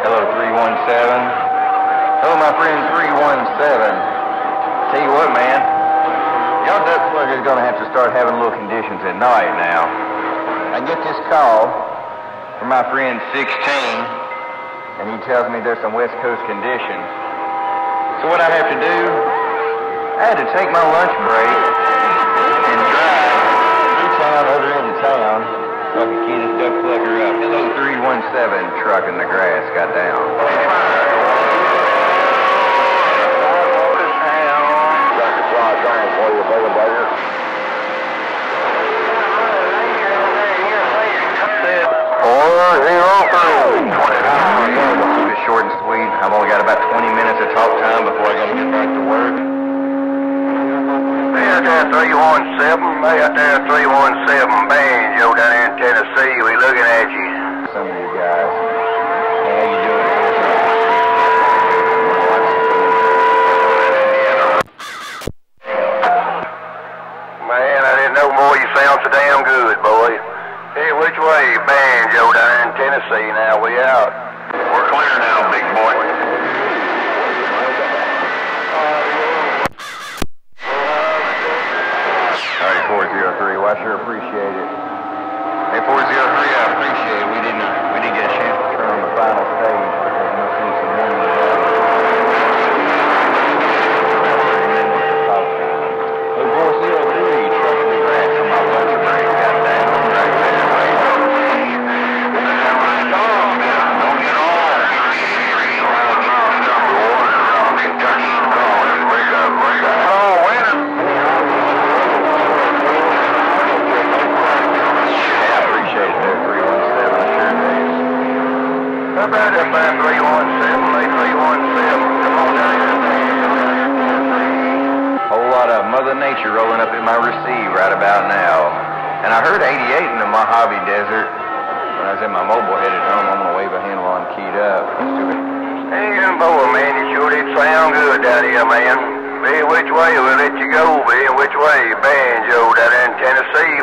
Hello, 317. Hello, my friend 317. Tell you what, man. Y'all plug is gonna have to start having little conditions at night now. I get this call from my friend 16, and he tells me there's some West Coast conditions. So what I have to do, I had to take my lunch break and drive through town, other end of town, so I could this duck plugger up. Hello, 317 truck in the grass. Minutes of talk time before I gotta get back to work. Hey, out there, 317. Hey, out there, 317. Banjo down in Tennessee. We looking at you. Some of you guys. How you doing? Man, I didn't know more. You sound so damn good, boy. Hey, which way? Banjo down in Tennessee. Now we out. We're clear now, big boy. All right, 403. Well, I appreciate it. Hey, 403, I appreciate it. We didn't, uh, we didn't get a chance to turn on the final stage because we must need some money. Hey, 403, truck in the grass on my lunch break. Got down right there. Oh, winner. Yeah, I appreciate it there, 317. I sure do. How about that man 317? Hey, 317. Come on down here. Whole lot of Mother Nature rolling up in my receive right about now. And I heard 88 in the Mojave Desert. When I was in my mobile headed home, I'm gonna wave a hand while keyed up. Hey, boy, man, you sure did sound good down here, man. Be which way we'll let you go, be which way. Banjo down in Tennessee.